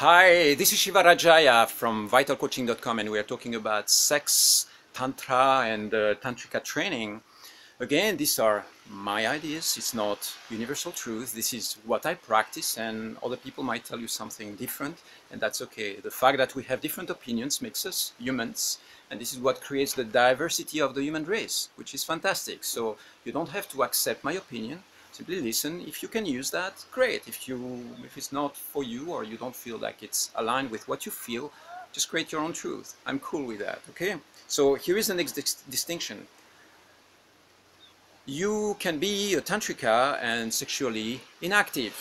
Hi, this is Shiva Rajaya from vitalcoaching.com and we are talking about sex, tantra and uh, tantrika training. Again, these are my ideas. It's not universal truth. This is what I practice and other people might tell you something different and that's okay. The fact that we have different opinions makes us humans and this is what creates the diversity of the human race, which is fantastic. So you don't have to accept my opinion simply listen. If you can use that great. If you if it's not for you or you don't feel like it's aligned with what you feel just create your own truth. I'm cool with that okay? So here is the next distinction. You can be a tantrika and sexually inactive.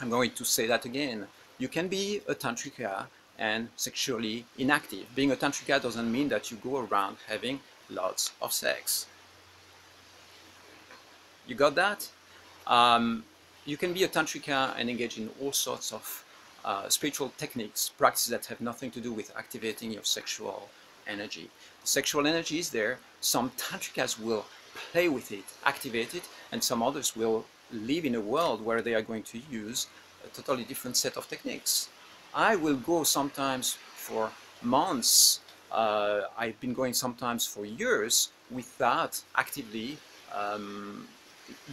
I'm going to say that again. You can be a tantrika and sexually inactive. Being a tantrika doesn't mean that you go around having lots of sex you got that? Um, you can be a tantrika and engage in all sorts of uh, spiritual techniques, practices that have nothing to do with activating your sexual energy. The sexual energy is there. Some tantrikas will play with it, activate it, and some others will live in a world where they are going to use a totally different set of techniques. I will go sometimes for months. Uh, I've been going sometimes for years without actively um,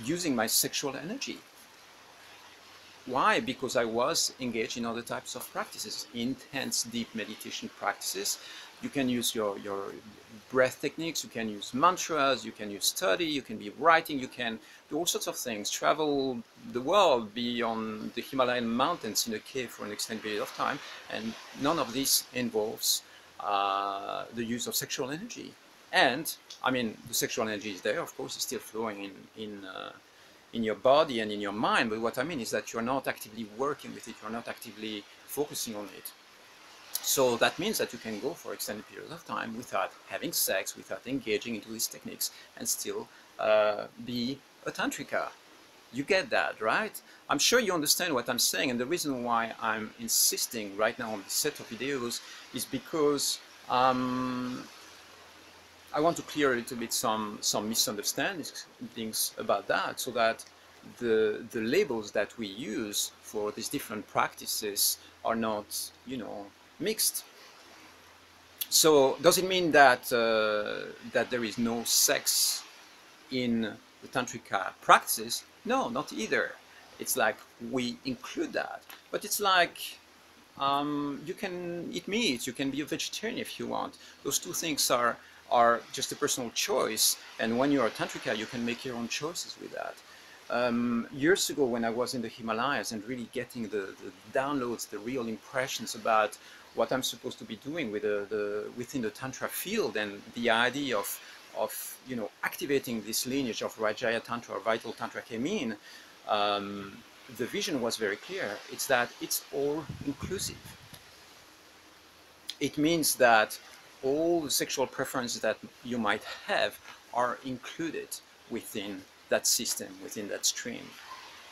using my sexual energy. Why? Because I was engaged in other types of practices, intense deep meditation practices. You can use your, your breath techniques, you can use mantras, you can use study, you can be writing, you can do all sorts of things, travel the world, be on the Himalayan mountains in a cave for an extended period of time, and none of this involves uh, the use of sexual energy. And I mean, the sexual energy is there, of course, it's still flowing in in uh, in your body and in your mind. But what I mean is that you're not actively working with it, you're not actively focusing on it. So that means that you can go for extended periods of time without having sex, without engaging into these techniques, and still uh, be a tantrika. You get that, right? I'm sure you understand what I'm saying, and the reason why I'm insisting right now on this set of videos is because um, I want to clear a little bit some some misunderstandings about that, so that the the labels that we use for these different practices are not, you know, mixed. So does it mean that uh, that there is no sex in the tantrika practices? No, not either. It's like we include that, but it's like um, you can eat meat, you can be a vegetarian if you want. Those two things are are just a personal choice. And when you're a tantrika, you can make your own choices with that. Um, years ago, when I was in the Himalayas and really getting the, the downloads, the real impressions about what I'm supposed to be doing with the, the, within the tantra field and the idea of of you know activating this lineage of Rajaya Tantra or Vital Tantra came in, um, the vision was very clear. It's that it's all inclusive. It means that all the sexual preferences that you might have are included within that system, within that stream.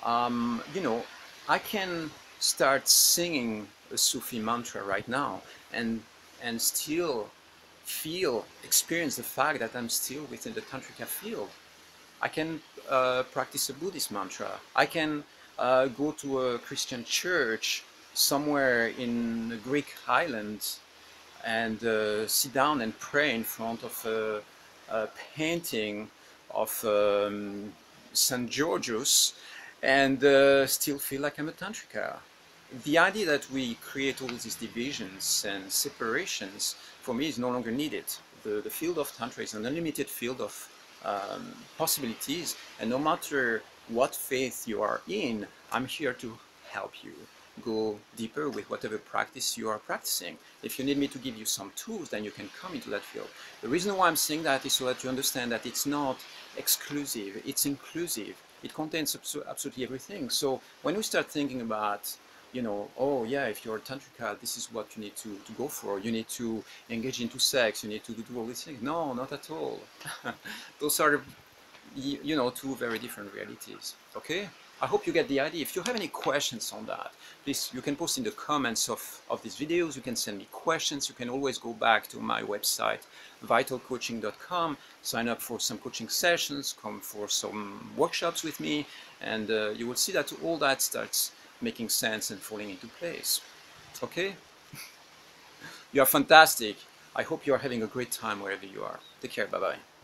Um, you know, I can start singing a Sufi mantra right now and and still feel, experience the fact that I'm still within the Tantrika field. I can uh, practice a Buddhist mantra. I can uh, go to a Christian church somewhere in the Greek island and uh, sit down and pray in front of a, a painting of um, St. Georgius and uh, still feel like I'm a Tantrika. The idea that we create all these divisions and separations for me is no longer needed. The, the field of Tantra is an unlimited field of um, possibilities and no matter what faith you are in, I'm here to help you go deeper with whatever practice you are practicing. If you need me to give you some tools, then you can come into that field. The reason why I'm saying that is so that you understand that it's not exclusive, it's inclusive. It contains absolutely everything. So when we start thinking about you know, oh yeah, if you're a tantrika, this is what you need to, to go for. You need to engage into sex. You need to do all these things. No, not at all. Those are, you know, two very different realities. Okay. I hope you get the idea. If you have any questions on that, please, you can post in the comments of, of these videos. You can send me questions. You can always go back to my website, vitalcoaching.com, sign up for some coaching sessions, come for some workshops with me, and uh, you will see that all that starts making sense and falling into place. Okay? You are fantastic. I hope you are having a great time wherever you are. Take care. Bye bye.